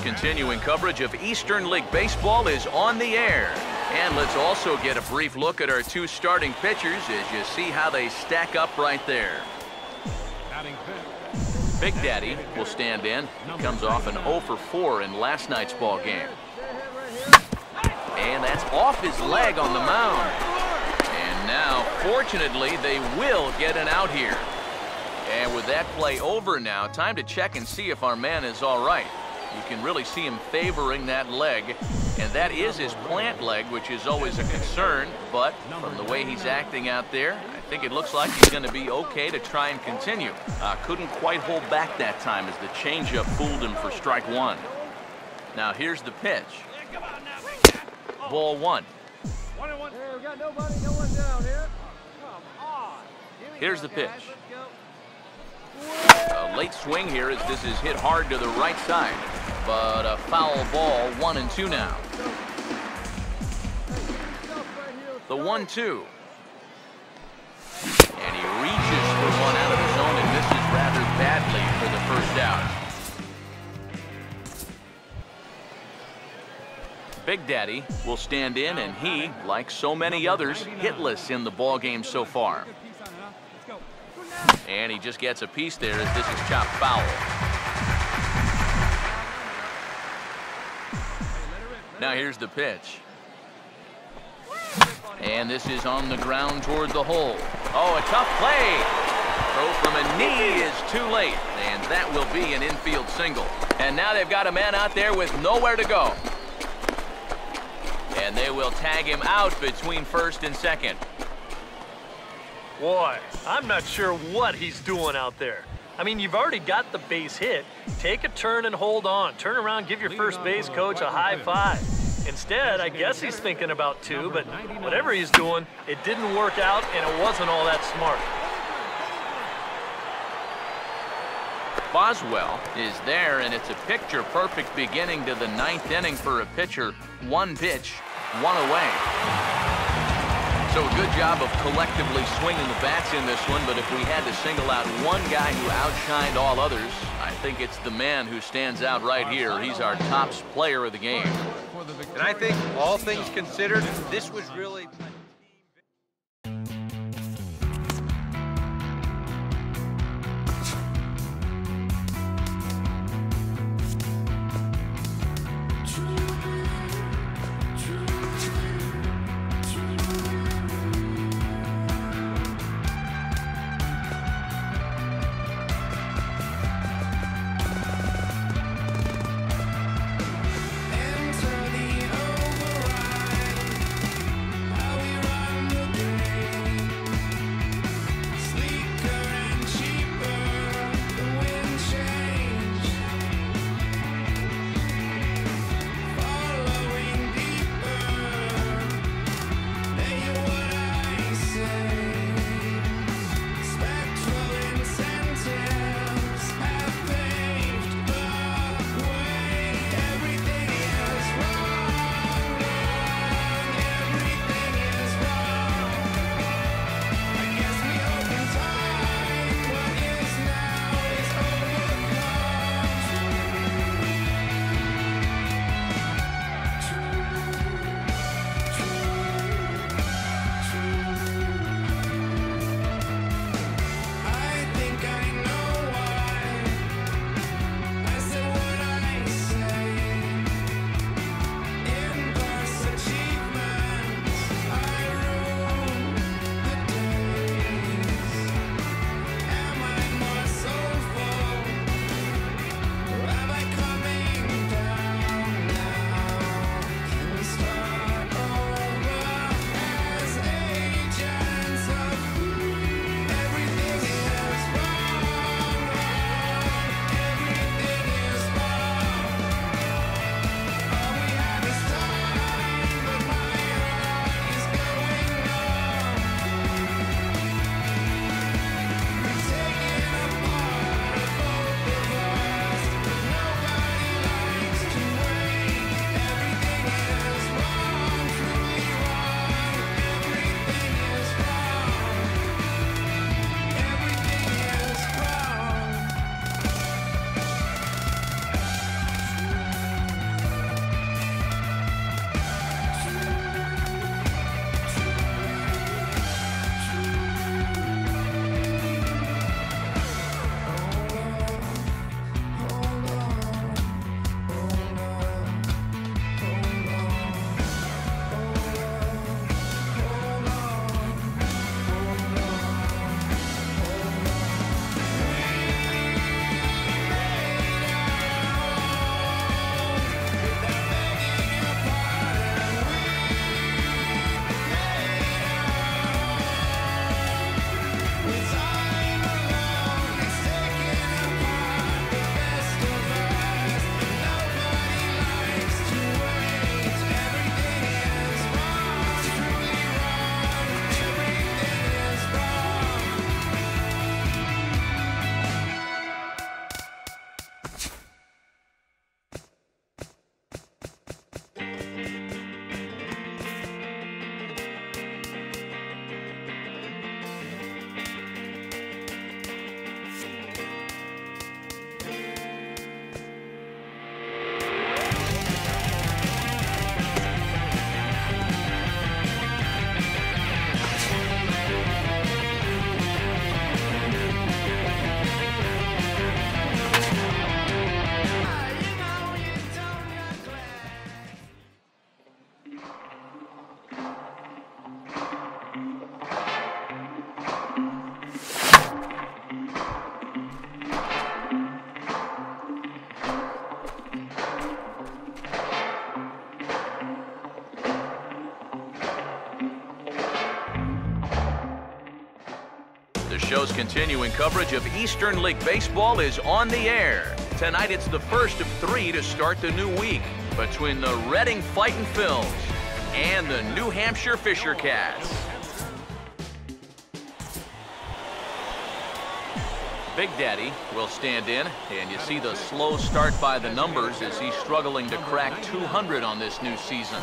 Continuing coverage of Eastern League Baseball is on the air. And let's also get a brief look at our two starting pitchers as you see how they stack up right there. Big Daddy will stand in. Comes off an 0 for 4 in last night's ball game. And that's off his leg on the mound. And now, fortunately, they will get an out here. And with that play over now, time to check and see if our man is all right. You can really see him favoring that leg, and that is his plant leg, which is always a concern, but from the way he's acting out there, I think it looks like he's going to be okay to try and continue. Uh, couldn't quite hold back that time as the changeup fooled him for strike one. Now here's the pitch. Ball one. Here's the pitch. A late swing here as this is hit hard to the right side. But a foul ball, one and two now. The one two. And he reaches for one out of the zone and misses rather badly for the first out. Big Daddy will stand in and he, like so many others, hitless in the ball game so far. And he just gets a piece there as this is chopped foul. Now here's the pitch. And this is on the ground toward the hole. Oh, a tough play. Throw from a knee is too late. And that will be an infield single. And now they've got a man out there with nowhere to go. And they will tag him out between first and second. Boy, I'm not sure what he's doing out there. I mean, you've already got the base hit. Take a turn and hold on. Turn around, give your first base coach a high five. Instead, I guess he's thinking about two, but whatever he's doing, it didn't work out and it wasn't all that smart. Boswell is there, and it's a picture-perfect beginning to the ninth inning for a pitcher. One pitch, one away. So a good job of collectively swinging the bats in this one, but if we had to single out one guy who outshined all others, I think it's the man who stands out right here. He's our tops player of the game. And I think all things considered, this was really... The show's continuing coverage of Eastern League Baseball is on the air. Tonight it's the first of three to start the new week between the Reading Fightin' Phils and the New Hampshire Fisher Cats. Big Daddy will stand in, and you see the slow start by the numbers as he's struggling to crack 200 on this new season.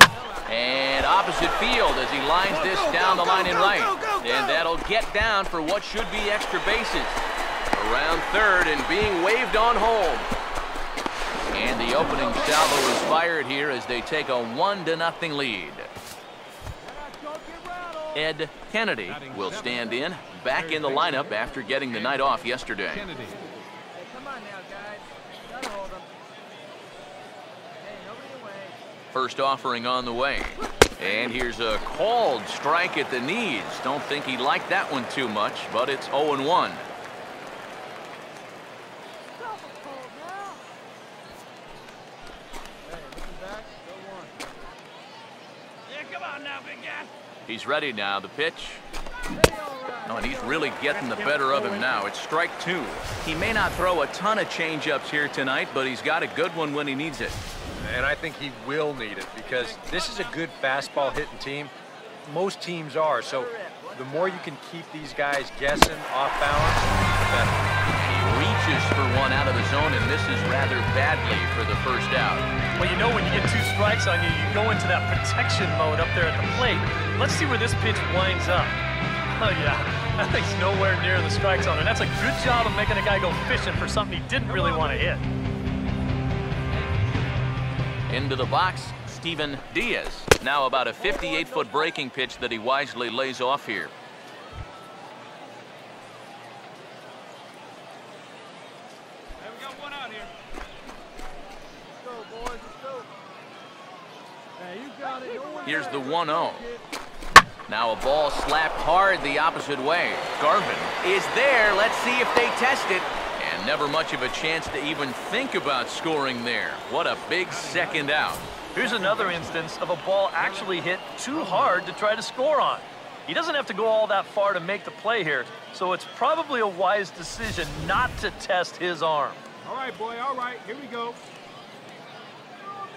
And opposite field as he lines this down the line in right. And that'll get down for what should be extra bases. Around third and being waved on home. And the opening salvo is fired here as they take a one to nothing lead. Ed Kennedy will stand in, back in the lineup after getting the night off yesterday. First offering on the way. And here's a called strike at the knees. Don't think he liked that one too much, but it's 0-1. He's ready now. The pitch. Oh, and he's really getting the better of him now. It's strike two. He may not throw a ton of changeups here tonight, but he's got a good one when he needs it. And I think he will need it because this is a good fastball hitting team. Most teams are. So the more you can keep these guys guessing off balance, the better. He reaches for one out of the zone and misses rather badly for the first out. Well, you know when you get two strikes on you, you go into that protection mode up there at the plate. Let's see where this pitch winds up. Oh, yeah. That thing's nowhere near the strike zone, and that's a good job of making a guy go fishing for something he didn't really want to hit. Into the box, Steven Diaz. Now about a 58-foot breaking pitch that he wisely lays off here. Here's the 1-0. Now a ball slapped hard the opposite way. Garvin is there. Let's see if they test it. And never much of a chance to even think about scoring there. What a big second out. Here's another instance of a ball actually hit too hard to try to score on. He doesn't have to go all that far to make the play here, so it's probably a wise decision not to test his arm. All right, boy, all right, here we go.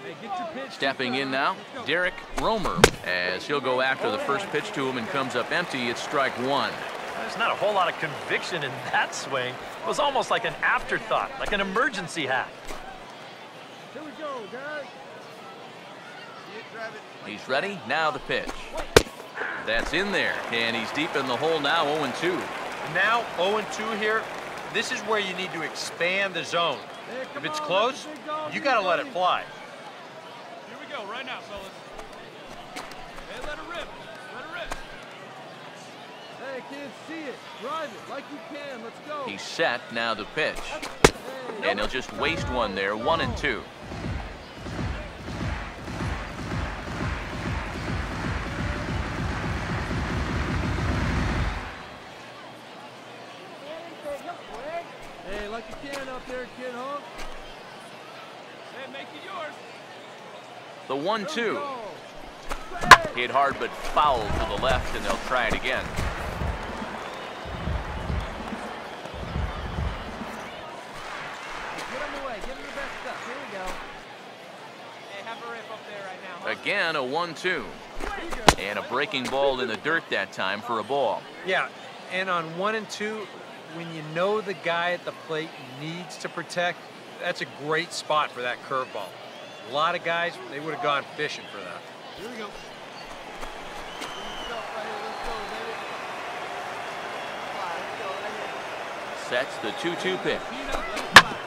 Hey, pitch, Stepping in now, Derek Romer, as he'll go after the first pitch to him and comes up empty. It's strike one. There's not a whole lot of conviction in that swing. It was almost like an afterthought, like an emergency hack. Here we go, guys. He's ready. Now the pitch. That's in there, and he's deep in the hole now, 0-2. Now 0-2 here. This is where you need to expand the zone. If it's close, you got to let it fly. Here we go, right now, fellas. Hey, let it rip. Let it rip. Hey, see it. Drive it like you can. Let's go. He's set. Now the pitch. And he'll just waste one there, one and two. Hey, like you can up there, kid, huh? Hey, make it yours. The one-two. Hit hard but foul to the left, and they'll try it again. Get him away. Give him your best stuff. Here we go. Hey, have a rip up there right now. Again, a one-two. And a breaking ball in the dirt that time for a ball. Yeah, and on one and two, when you know the guy at the plate needs to protect, that's a great spot for that curveball. A lot of guys, they would have gone fishing for that. Here we go. Sets the 2-2 pitch.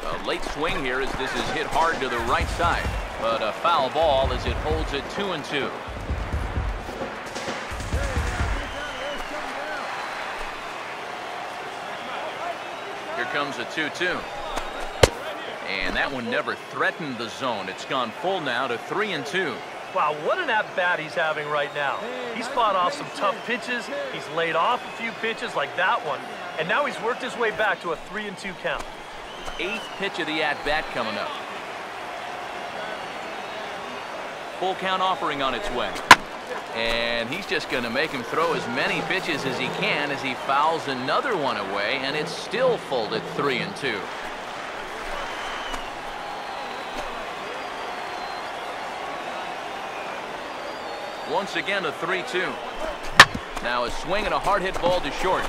A late swing here as this is hit hard to the right side. But a foul ball as it holds it 2 and 2. Here comes a 2-2. And that one never threatened the zone. It's gone full now to 3 and 2. Wow, what an at-bat he's having right now. He's fought off some tough pitches. He's laid off a few pitches like that one. And now he's worked his way back to a 3 and 2 count. Eighth pitch of the at-bat coming up. Full count offering on its way. And he's just going to make him throw as many pitches as he can as he fouls another one away, and it's still folded three and two. Once again, a 3-2. Now a swing and a hard hit ball to short.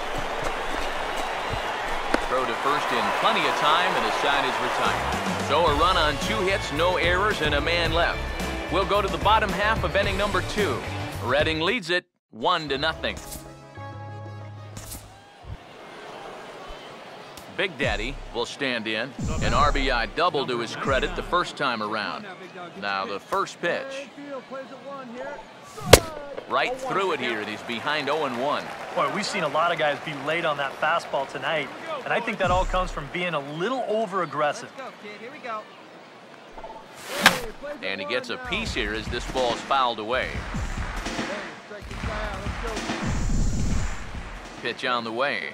Throw to first in plenty of time, and the side is retired. So a run on two hits, no errors, and a man left. We'll go to the bottom half of inning number two. Reading leads it one to nothing. Big Daddy will stand in. An RBI double to his credit the first time around. Now the first pitch. Right through it here, and he's behind 0-1. Boy, we've seen a lot of guys be late on that fastball tonight, and I think that all comes from being a little over-aggressive. And he gets a piece here as this ball's fouled away. Pitch on the way.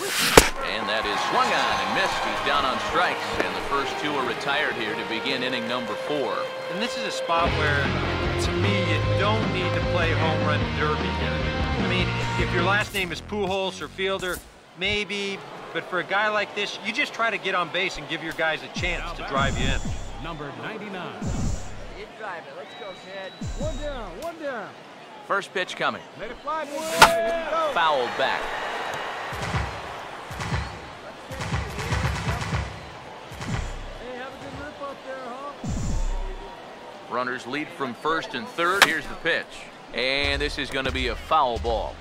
And that is swung on and missed. He's down on strikes, and the first two are retired here to begin inning number four. And this is a spot where, to me, you don't need to play home run derby. I mean, if your last name is Pujols or Fielder, maybe, but for a guy like this, you just try to get on base and give your guys a chance to drive you in. Number 99. You drive it. Let's go, Ted. One down, one down. First pitch coming. Let it fly, boy. Here. Fouled back. Hey, have a good rip up there, huh? Runners lead from first and third. Here's the pitch. And this is going to be a foul ball.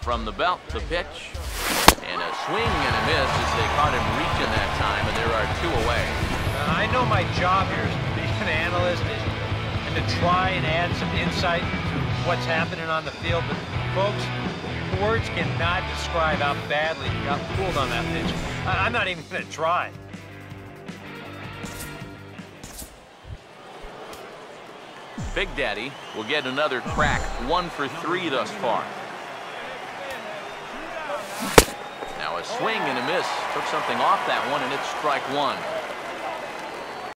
From the belt, the pitch. And a swing and a miss as they caught him reaching that time, and there are two away. Uh, I know my job here is to be an analyst and, and to try and add some insight to what's happening on the field, but folks, words cannot describe how badly he got fooled on that pitch. I, I'm not even going to try. Big Daddy will get another crack, one for three thus far. Now a swing and a miss. Took something off that one, and it's strike one.